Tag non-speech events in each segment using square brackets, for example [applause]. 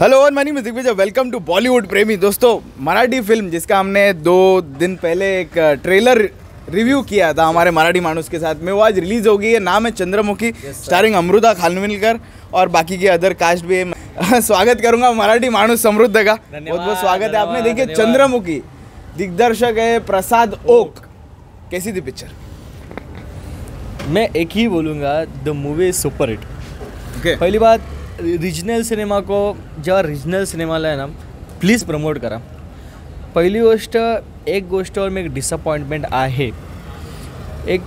Hello और money music Vijay welcome to Bollywood प्रेमी दोस्तों मराठी फ़िल्म जिसका हमने दो दिन पहले एक ट्रेलर रिव्यू किया था हमारे मराठी मानुस के साथ में वो आज रिलीज़ हो गई है। नाम है चंद्रमुखी स्टारिंग अमृता खानविलकर और बाकी के अदर कास्ट भी है। [laughs] स्वागत करूँगा मराठी मानुस समृद्ध का। बहुत बहुत स्वागत है आपने। देखिए चंद्रमुखी दिग्दर्शक है प्रसाद ओक। कैसी थी पिक्चर मैं एक ही बोलूँगा the movie super hit okay पहिली बात रिजनल सिनेमा को जेव्हा रिजनल सिनेमाला आहे ना प्लीज प्रमोट करा. पहिली गोष्ट एक गोष्टवर मी एक डिसअपॉइंटमेंट आहे. एक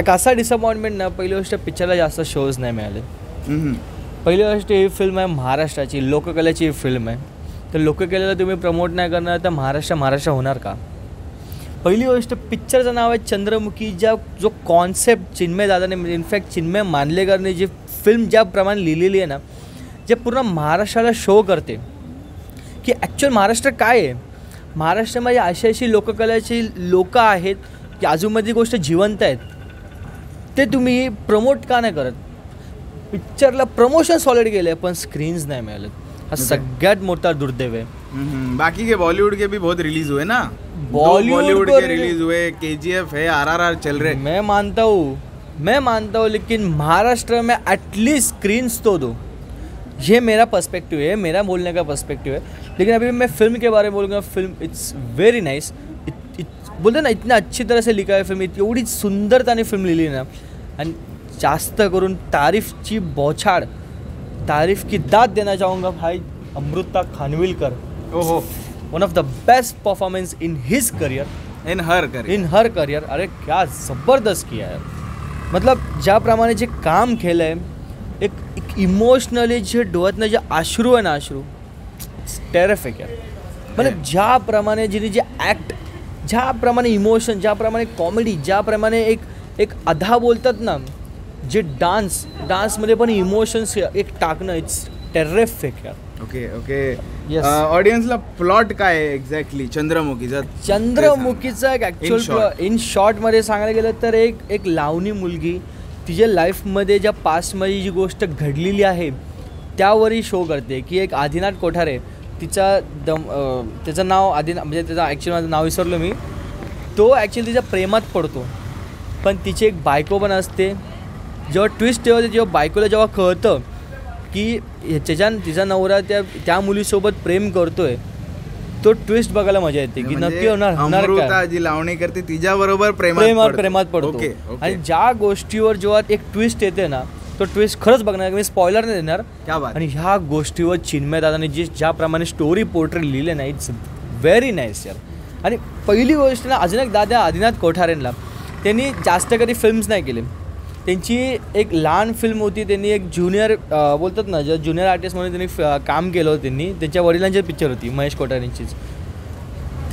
एक असा डिसअपॉइंटमेंट ना पहिली गोष्ट पिक्चरला जास्त शोज नाही मिळाले. पहिली गोष्ट ही फिल्म आहे महाराष्ट्राची लोककलेची ही फिल्म आहे. तर लोककलेला तुम्ही प्रमोट नाही करणार तर महाराष्ट्र महाराष्ट्र होणार का? पहिली गोष्ट पिक्चरचं नाव आहे चंद्रमुखी ज्या जो कॉन्सेप्ट चिन्मय दादाने इनफॅक्ट चिन्मय मानलेकरने जी फिल्म ज्याप्रमाणे लिहिलेली आहे ना जे पूर्ण महाराष्ट्राला शो करते. की ॲक्च्युअल महाराष्ट्र काय आहे? महाराष्ट्रामध्ये अशी अशी लोककलेची लोकं आहेत की आजूबाजूची गोष्ट जिवंत आहेत. ते तुम्ही प्रमोट का नाही करत? पिक्चरला प्रमोशन सॉलिड गेले पण स्क्रीन्स नाही मिळाले हा सगळ्यात मोठा दुर्दैव आहे. बाकी के बॉलीवुड के भी बहुत रिलीज हुए ना? बॉलीवुड को के रिलीज हुए केजीएफ है आरआरआर चल रहे. मैं मानता हूँ मैं मानता हूँ लेकिन महाराष्ट्र में एटलीस्ट स्क्रीन्स तो दो। ये मेरा पर्सपेक्टिव है मेरा बोलने का पर्सपेक्टिव है। लेकिन अभी मैं फ़िल्म के बारे में बोलूँगा फ़िल्म इट्स वेरी नाइस बोलते ना इतना अच्छी तरह से लिखा है फ़िल्म एवढी सुंदरताने फ़िल्म लिहिली ना। आणि जास्त करून तारीफची बौछाड तारीफ़ की दाद देना चाहूँगा भाई अमृता खानविलकर। ओहो। One of the best performance in his career in her career in her career अरे क्या ज़बरदस्त किया है। मतलब ज्याप्रमाणे जे काम केलं आहे एक एक इमोशनली जे डोळ्यातनं जे अश्रू आहे ना अश्रू टेरिफिक आहे. म्हणजे ज्याप्रमाणे जिने जे ॲक्ट ज्याप्रमाणे इमोशन ज्याप्रमाणे कॉमेडी ज्याप्रमाणे एक एक अधा बोलतात ना जे डान्स डान्समध्ये पण इमोशन्स एक टाकणं इट्स टेरिफिक आहे. Okay okay. ऑडियन्सला प्लॉट काय एक्झॅक्टली चंद्रमुखीचा चंद्रमुखीचा एक ॲक्च्युअल short. इन शॉर्टमध्ये सांगायला गेलं तर एक एक लावणी मुलगी तिच्या लाईफमध्ये ज्या पास्टमध्ये जी गोष्ट घडलेली आहे त्यावरही शो करते. की एक आदिनाथ कोठारे तिचा दम त्याचं नाव आदिना म्हणजे त्याचं ॲक्च्युअली माझं नाव विसरलो मी. तो ॲक्च्युली तिच्या प्रेमात पडतो. पण तिची एक बायको पण असते. जेव्हा ट्विस्ट तेव्हा जेव्हा बायकोला जेव्हा कळतं की त्याच्या तिचा नवरा त्या त्या मुलीसोबत प्रेम करतो आहे तो ट्विस्ट बघायला मजा येते की म्हणजे नक्की होणार होणार काय? जी लावणी करते तिच्या बरोबर प्रेमात प्रेमावर पडतो. प्रेमात पडतो. ओके आणि ज्या गोष्टीवर जेव्हा एक ट्विस्ट येते ना तो ट्विस्ट खरंच बघणार मी स्पॉइलर नाही देणार. क्या बात. आणि ह्या गोष्टीवर चिन्मय दादाने जी ज्याप्रमाणे स्टोरी पोर्ट्रे लिहिले ना इट्स व्हेरी नाईस यार आणि पहिली गोष्ट ना अजून एक दादा आदिनाथ कोठारेंना त्यांनी जास्त कधी फिल्म्स नाही केले. त्यांची एक लहान फिल्म होती त्यांनी एक ज्युनियर बोलतात ना ज्या ज्युनियर आर्टिस्ट म्हणून त्यांनी काम केलं होतं त्यांनी त्यांच्या वडिलांची पिक्चर होती महेश कोठारेंचीच.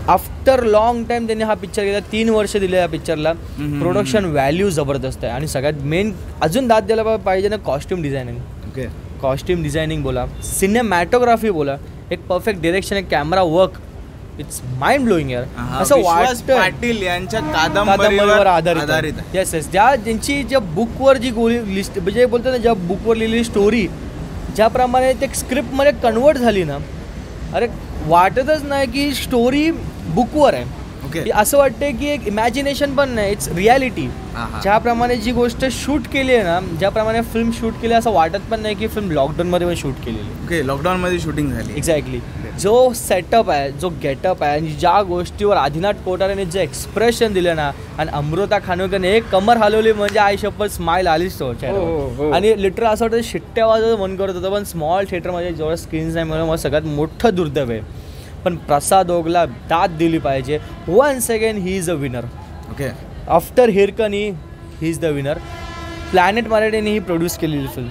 आफ्टर लॉंग टाईम त्यांनी हा पिक्चर केला तीन वर्ष दिले या पिक्चरला. प्रोडक्शन व्हॅल्यू जबरदस्त आहे आणि सगळ्यात मेन अजून दाद द्यायला पाहिजे ना costume designing okay costume designing बोला सिनेमॅटोग्राफी बोला एक परफेक्ट डिरेक्शन एक camera work it's mind blowing यार असं वाटतं पाटील यांच्या कादंबरीवर आधारित. येस येस ज्या ज्यांची ज्या बुकवर जी गोळी लिस्ट म्हणजे बोलतो ना ज्या बुकवर लिहिलेली स्टोरी ज्याप्रमाणे ते स्क्रिप्टमध्ये कन्वर्ट झाली ना अरे वाटतच नाही की स्टोरी बुकवर आहे. ओके असं वाटतं की एक इमॅजिनेशन पण नाही इट्स रियालिटी. ज्याप्रमाणे जी गोष्ट शूट केली आहे ना ज्याप्रमाणे फिल्म शूट केली असं वाटत पण नाही की फिल्म लॉकडाऊनमध्ये पण शूट केलेली ओके लॉकडाऊन मध्ये शूटिंग झाली. एक्झॅक्टली जो सेटअप आहे जो गेटअप आहे आणि ज्या गोष्टीवर आदिनाथ कोठारेने जे एक्सप्रेशन दिलं ना आणि अमृता खानोलकरने एक कमर हलवली म्हणजे आई शपथ स्माईल आलीच तो हो, हो. हो. आणि लिटरल असं वाटतं शिट्ट्या वाजवत मन करत होतं पण स्मॉल थिएटरमध्ये जेवढं स्क्रीन्स नाही म्हणून सगळ्यात मोठं दुर्दैव आहे. पण प्रसाद ओगला दाद दिली पाहिजे. One second he is a winner okay after Hirkani he is the winner planet मराठीने ही प्रोड्यूस केलेली फिल्म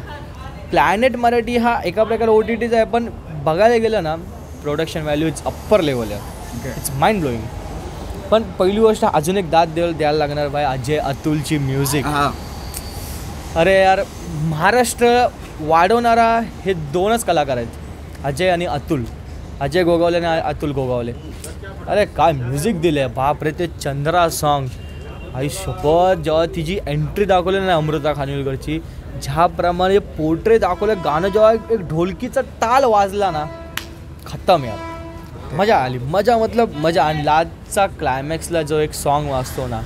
प्लॅनेट मराठी हा एका प्रकारे ओ टी टीचा आहे पण बघायला गेलं ना production value it's upper level आहे. इट्स माइंड ब्लोईंग पण पहिली गोष्ट अजून एक दाद द्यायला द्यायला लागणार भाई अजय अतुलची म्युझिक हा. अरे यार महाराष्ट्र वाढवणारा हे दोनच कलाकार आहेत अजय आणि अतुल. अजय गोगावले आणि अतुल गोगावले. अरे काय म्युझिक दिले बाप रे ते चंद्रा सॉन्ग आई शपथ जेव्हा तिची एंट्री दाखवली ना अमृता खानविलकरची ज्याप्रमाणे पोर्ट्रे दाखवलं गाणं जेव्हा एक ढोलकीचा ताल वाजला ना खतम यार. मजा आली. मजा मतलब मजा. आणि लाजचा क्लायमॅक्सला जो एक सॉन्ग वाजतो ना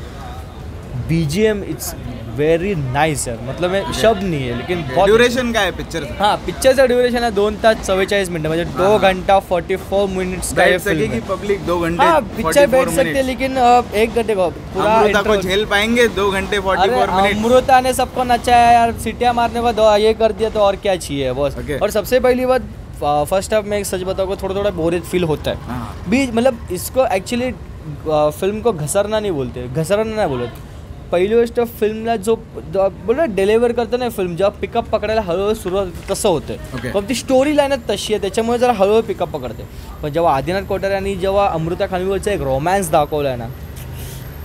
B G M it's very nice यार मतलब मैं शब्द नहीं है लेकिन बहुत ड्युरेशन काय आहे पिक्चर हाँ पिक्चरचं ड्युरेशन आहे दोन तास चव्वेचाळीस मिनटं म्हणजे दो घंटा फोर्टी फोर मिनिट्स का ये फ़िल्म सकेगी है। पब्लिक दो घंटे हाँ पिक्चर बैठ सकते मिनट लेकिन एक घंटे को पूरा को झेल पाएँगे दो घंटे फोर्टी फोर मिनट अमृता ने सबको नचाया यार सीटियाँ मारने के बाद ये कर दिया तो और क्या चाहिए? बस। और सबसे पहली बात फ़र्स्ट हाफ़ में एक सच बताऊँ थोड़ा थोड़ा बोरियत फील होता है। हाँ। बीच मतलब इसको एक्चुअली फ़िल्म को घसरना नहीं बोलते घसरना नाही बोलत। पहिली गोष्ट फिल्मला जो बोल डिलेवर करतो ना फिल्म जेव्हा पिकअप पकडायला हळूहळू सुरुवात तसं Okay. होतं पण ती स्टोरी लाईनच तशी आहे त्याच्यामुळे जरा हळूहळू पिकअप पकडते पण जेव्हा आदिनाथ कोठारे आणि जेव्हा अमृता खानविलचा एक रोमॅन्स दाखवला आहे ना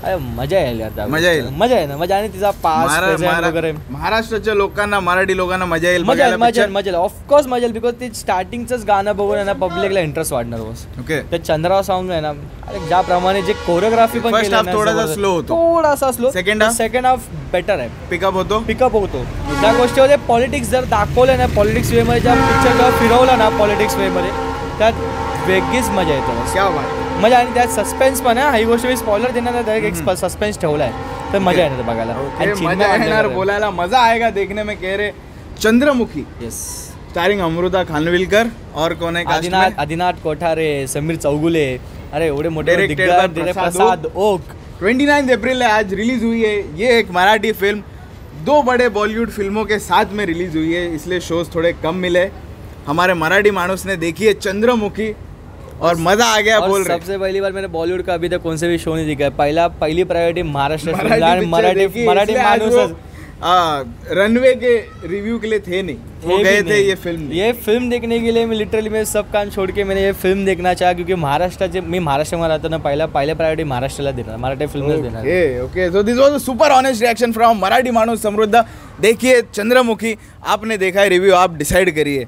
मजा येईल मजा येईल. मजा आहे ना मजा आणि तिचा पास वगैरे. महाराष्ट्राच्या लोकांना मराठी लोकांना मजा येईल मजा येईल मजा येईल. मजा येईल. ऑफकोर्स मजा येईल बिकॉज ते स्टार्टिंगचंच गाणं बघून आहे ना पब्लिकला इंटरेस्ट वाढणार बस. ओके ते चंद्राव सॉन्ग आहे ना अरे ज्याप्रमाणे जे कोरिओग्राफी पण थोडासा slow होतो. थोडासा slow Second half? Second half better आहे. पिकअप होतो? पिकअप होतो. त्या गोष्टीमध्ये पॉलिटिक्स जर दाखवलं ना पॉलिटिक्स वेमध्ये ज्या पिक्चर फिरवलं ना पॉलिटिक्स वेमध्ये त्यात वेगळीच मजा येते. क्या बात. मज़ा आणि त्यात सस्पेन्स पण आहे ही गोष्ट मी स्पॉइलर देणार नाही एक सस्पेन्स ठेवला आहे तर मज़ा येणार बघायला. मज़ा येणार बोलायला मज़ा आएगा देखने में कह रहे चंद्रमुखी. Yes. स्टारिंग अमृता खानविलकर और कौन है cast आदिनाथ आदिनाथ कोठारे समीर चौगुले. अरे एवढे मोठे दिग्गज प्रसाद ओक. 29 अप्रैल आज रिलीज़ हुई है. ये एक मराठी फ़िल्म दो बड़े बॉलीवुड फ़िल्मों के साथ में रिलीज़ हुई है इसलिए शोज़ थोड़े कम मिले. हमारे मराठी मानुस ने देखी है चंद्रमुखी. और मज़ा आ गया बोल रहे। सबसे पहली बार मैंने बॉलीवुड का अभी तक कौन से भी शो नहीं देखा है। पहला पहली प्रायोरिटी महाराष्ट्र मराठी मराठी रनवे के रिव्यू के लिए थे नहीं। वो गए थे ये फ़िल्म ये फ़िल्म देखने के लिए मैं लिटरली मैं सब काम छोड़ के मैंने ये फ़िल्म देखना चाहा क्योंकि महाराष्ट्राचे मी महाराष्ट्रामध्ये राहतो ना पहिला पहिल्या प्रायोरिटी महाराष्ट्राला देणार मराठी फिल्मच देणार okay okay so this was a super honest reaction from Marathi माणूस समृद्ध देखिए चंद्रमुखी आपने देखा है रिव्यू आप डिसाइड करिए।